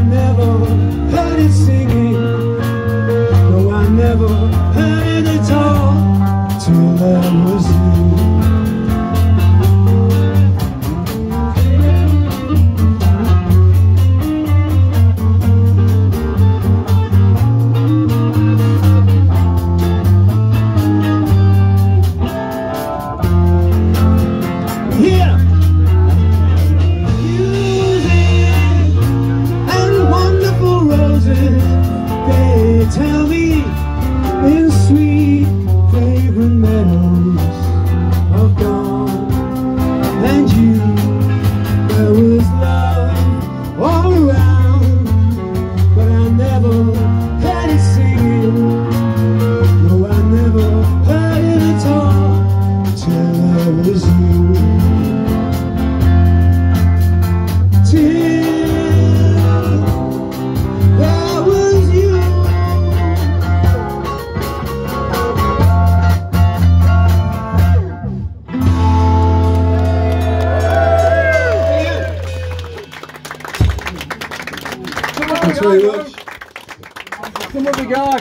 I never heard it sing. Thanks very. Come on, big guy.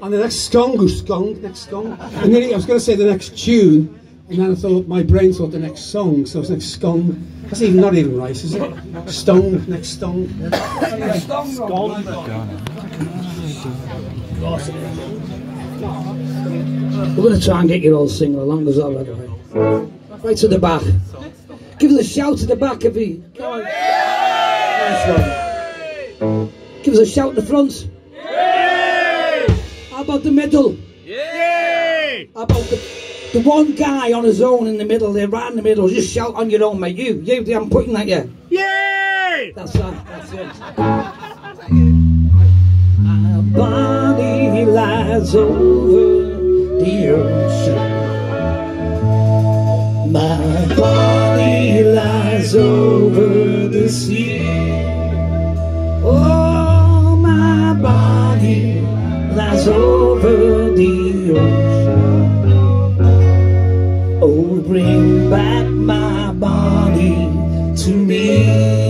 And the next song, or song, next song. And then I was going to say the next tune, and then I thought my brain thought the next song, so it's next song. That's even not even right, is it? Stone, next song. We're going to try and get you all singing along as well, by the way. Right to the back. Give us a shout to the back if you. Come on. Nice one. Give us a shout in the front. How about the middle? How about the, the one guy on his own in the middle there, right in the middle? Just shout on your own, mate. You, you, I'm putting that, yeah. Yay! That's that. That's it. Our Bonnie lies over the ocean. My Bonnie lies over the sea. Oh, my Bonnie lies over the ocean. Oh, bring back my Bonnie to me.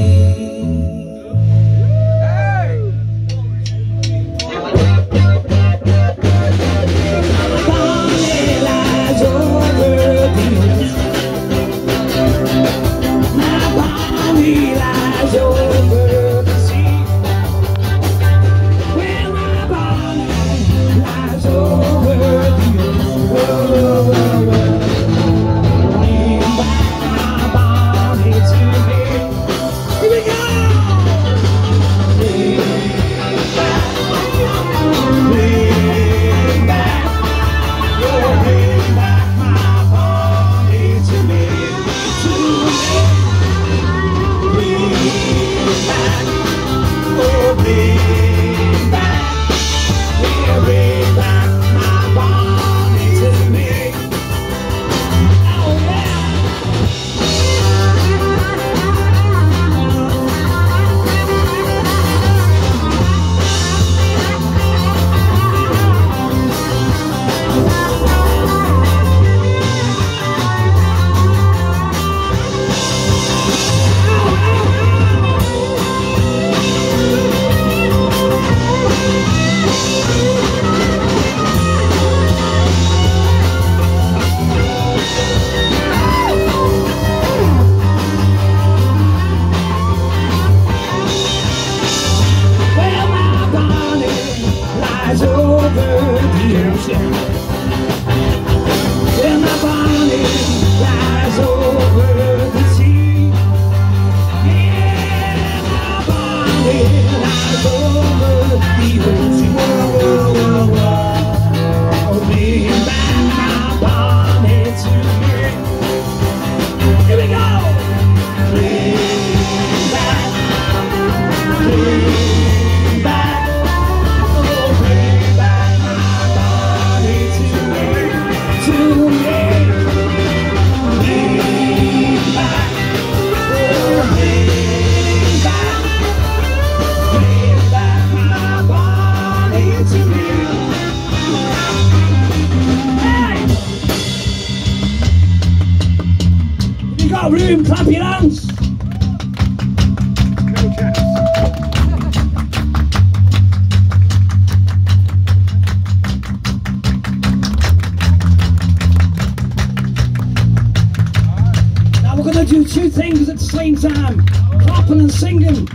Time. Clapping and singing.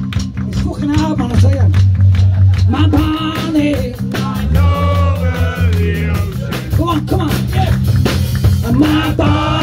It's fucking hard, man, I tell you. My Bonnie. Come on, come on. Yeah. And my Bonnie.